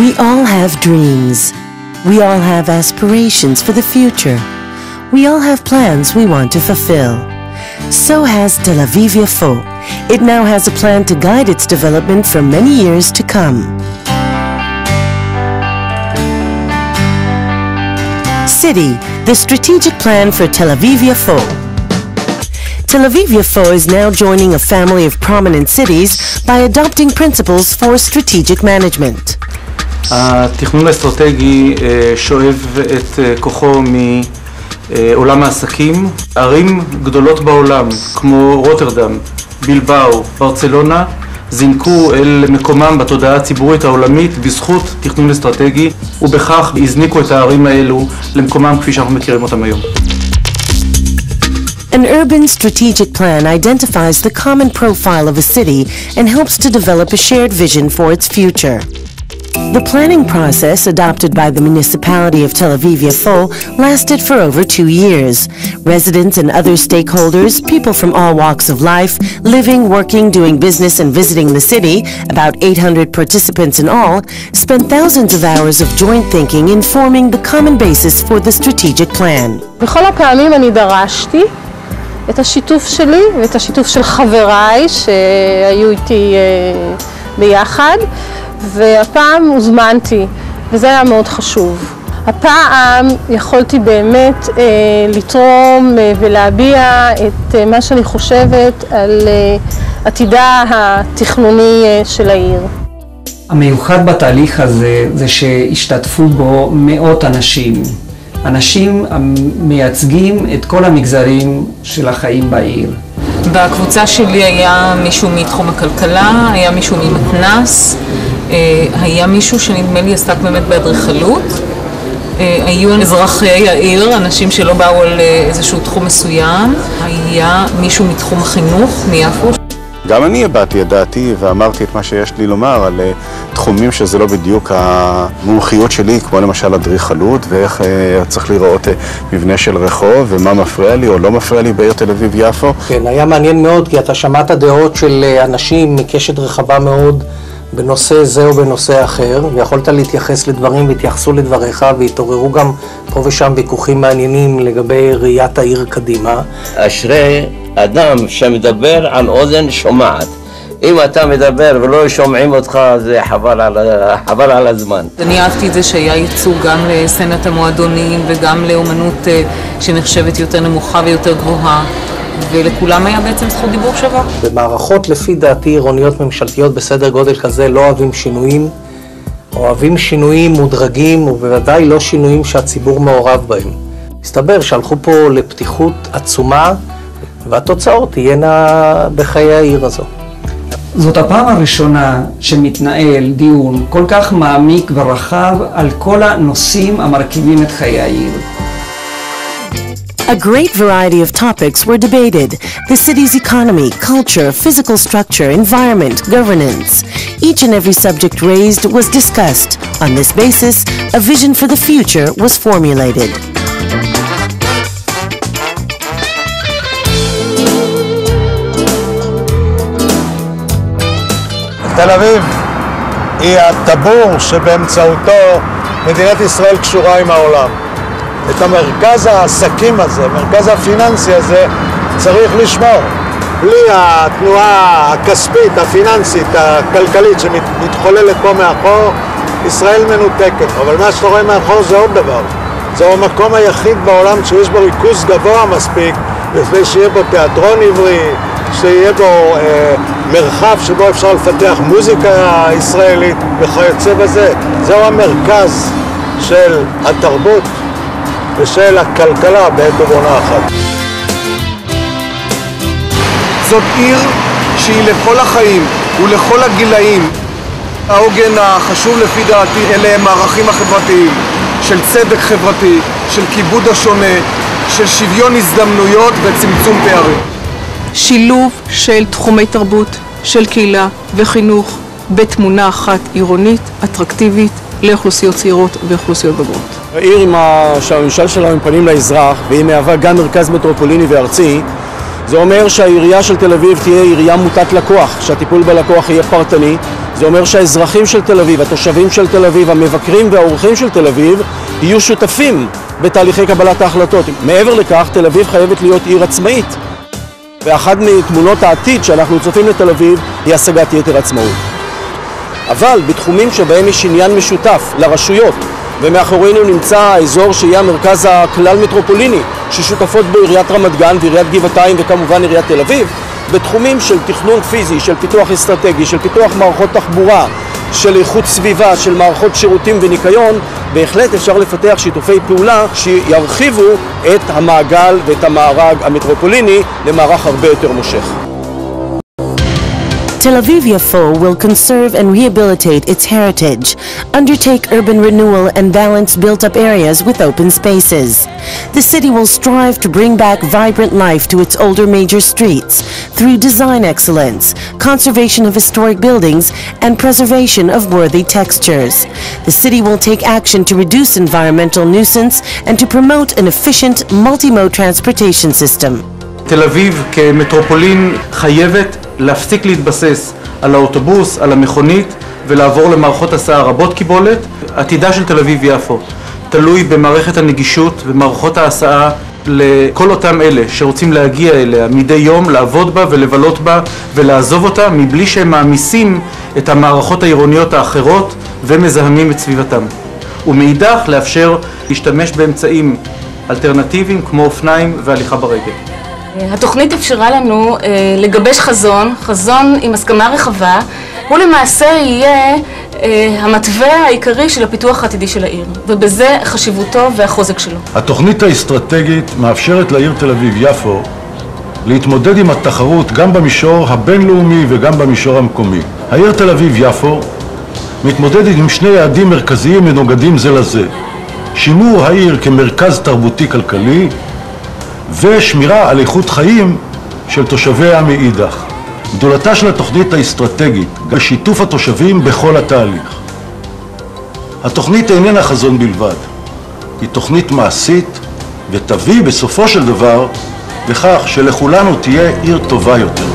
We all have dreams. We all have aspirations for the future. We all have plans we want to fulfill. So has Tel Aviv Yafo. It now has a plan to guide its development for many years to come. City, the strategic plan for Tel Aviv Yafo. Tel Aviv Yafo is now joining a family of prominent cities by adopting principles for strategic management. התכנון האסטרטגי אה, שואב את אה, כוחו מעולם העסקים. ערים גדולות בעולם כמו רוטרדם, בלבאו, ברצלונה זינקו אל מקומם בתודעה הציבורית העולמית בזכות תכנון אסטרטגי ובכך הזניקו את הערים האלו למקומם כפי שאנחנו מכירים אותם היום. An urban strategic plan identifies the common profile of a city and helps to develop a shared vision for its future. The planning process adopted by the municipality of Tel Aviv Yafo lasted for over two years. Residents and other stakeholders, people from all walks of life, living, working, doing business, and visiting the city, about 800 participants in all, spent thousands of hours of joint thinking in forming the common basis for the strategic plan. בכל הפעמים אני דרשתי את השיתוף שלי ואת השיתוף של חבריי שהיו איתי אה, ביחד, והפעם הוזמנתי, וזה היה מאוד חשוב. הפעם יכולתי באמת אה, לתרום אה, ולהביע את אה, מה שאני חושבת על אה, עתידה התכנוני אה, של העיר. המיוחד בתהליך הזה זה שהשתתפו בו מאות אנשים. אנשים המייצגים את כל המגזרים של החיים בעיר. בקבוצה שלי היה מישהו מתחום הכלכלה, היה מישהו ממתנ"ס, היה מישהו שנדמה לי עסק באמת באדריכלות, אה, היו אזרחי העיר, אנשים שלא באו על אה, איזשהו תחום מסוים, היה מישהו מתחום החינוך, מיפו. גם אני הבעתי את דעתי ואמרתי את מה שיש לי לומר על אה, תחומים שזה לא בדיוק המומחיות שלי, כמו למשל אדריכלות ואיך אה, צריך לראות אה, מבנה של רחוב ומה מפריע לי או לא מפריע לי בעיר תל אביב-יפו. כן, היה מעניין מאוד כי אתה שמעת דעות של אה, אנשים מקשת רחבה מאוד בנושא זה או בנושא אחר, ויכולת להתייחס לדברים והתייחסו לדבריך, והתעוררו גם פה ושם ויכוחים מעניינים לגבי ראיית העיר קדימה. אשרי אדם שמדבר על אוזן שומעת. אם אתה מדבר ולא שומעים אותך, זה חבל על, חבל על הזמן. אני אהבתי את זה שהיה ייצוג גם לסצנת המועדונים וגם לאומנות אה, שנחשבת יותר נמוכה ויותר גבוהה, ולכולם היה בעצם זכות דיבור שווה. במערכות, לפי דעתי, עירוניות ממשלתיות בסדר גודל כזה לא אוהבים שינויים, אוהבים שינויים מודרגים, ובוודאי לא שינויים שהציבור מעורב בהם. מסתבר שהלכו פה לפתיחות עצומה, והתוצאות תהיינה בחיי העיר הזו. זאת הפעם הראשונה שמתנהל דיון כל כך מעמיק ורחב על כל הנושאים המרכיבים את חיי העיר. A great variety of topics were debated the city's economy, culture, physical structure, environment, governance. Each and every subject raised was discussed. On this basis, a vision for the future was formulated. תל אביב היא הטבור שבאמצעותו מדינת ישראל קשורה עם העולם. את המרכז העסקים הזה, המרכז הפיננסי הזה, צריך לשמור. בלי התנועה הכספית, הפיננסית, הכלכלית שמתחוללת פה מאחור, ישראל מנותקת. אבל מה שאתה רואה מאחור זה עוד דבר. זהו המקום היחיד בעולם שיש בו ריכוז גבוה מספיק כדי שיהיה בו תיאטרון עברי, שיהיה בו אה, מרחב שבו אפשר לפתח מוזיקה ישראלית וכיוצא בזה. זהו המרכז של התרבות ושל הכלכלה בעת ובעונה אחת. זאת עיר שהיא לכל החיים ולכל הגילאים. העוגן החשוב לפי דעתי אלה הם הערכים החברתיים של צדק חברתי, של כיבוד השונה, של שוויון הזדמנויות וצמצום פערים. שילוב של תחומי תרבות, של קהילה וחינוך בתמונה אחת עירונית, אטרקטיבית, לאוכלוסיות צעירות ואוכלוסיות בוגרות. עיר עם ה... שהממשל שלה עם פנים לאזרח, והיא מהווה גם מרכז מטרופוליני וארצי, זה אומר שהעירייה של תל אביב תהיה עירייה מוטת לקוח, שהטיפול בלקוח יהיה פרטני, זה אומר שהאזרחים של תל אביב, התושבים של תל אביב, המבקרים והאורחים של תל אביב יהיו שותפים בתהליכי קבלת ההחלטות. מעבר לכך, תל אביב חייבת להיות עיר עצמאית. ואחת מתמונות העתיד שאנחנו צופים לתל אביב היא השגת יתר עצמאות. אבל בתחומים שבהם יש עניין משותף לרשויות, ומאחורינו נמצא האזור שיהיה המרכז הכלל מטרופוליני, ששותפות בו עיריית רמת גן ועיריית גבעתיים וכמובן עיריית תל אביב, בתחומים של תכנון פיזי, של פיתוח אסטרטגי, של פיתוח מערכות תחבורה, של איכות סביבה, של מערכות שירותים וניקיון, בהחלט אפשר לפתח שיתופי פעולה שירחיבו את המעגל ואת המארג המטרופוליני למערך הרבה יותר מושך. Tel Aviv Yafo will conserve and rehabilitate its heritage, undertake urban renewal and balance built-up areas with open spaces. The city will strive to bring back vibrant life to its older major streets through design excellence, conservation of historic buildings, and preservation of worthy textures. The city will take action to reduce environmental nuisance and to promote an efficient multimode transportation system. תל אביב כמטרופולין חייבת להפסיק להתבסס על האוטובוס, על המכונית ולעבור למערכות הסעה רבות קיבולת. עתידה של תל אביב-יפו תלוי במערכת הנגישות ומערכות ההסעה לכל אותם אלה שרוצים להגיע אליה מדי יום, לעבוד בה ולבלות בה ולעזוב אותה מבלי שהם מעמיסים את המערכות העירוניות האחרות ומזהמים את סביבתם. ומאידך לאפשר להשתמש באמצעים אלטרנטיביים כמו אופניים והליכה ברגל. התוכנית אפשרה לנו אה, לגבש חזון, חזון עם הסכמה רחבה, הוא למעשה יהיה אה, המתווה העיקרי של הפיתוח העתידי של העיר, ובזה חשיבותו והחוזק שלו. התוכנית האסטרטגית מאפשרת לעיר תל אביב-יפו להתמודד עם התחרות גם במישור הבינלאומי וגם במישור המקומי. העיר תל אביב-יפו מתמודדת עם שני יעדים מרכזיים מנוגדים זה לזה: שימור העיר כמרכז תרבותי-כלכלי ושמירה על איכות חיים של תושביה מאידך. גדולתה של התוכנית האסטרטגית בשיתוף התושבים בכל התהליך. התוכנית איננה חזון בלבד, היא תוכנית מעשית ותביא בסופו של דבר לכך שלכולנו תהיה עיר טובה יותר.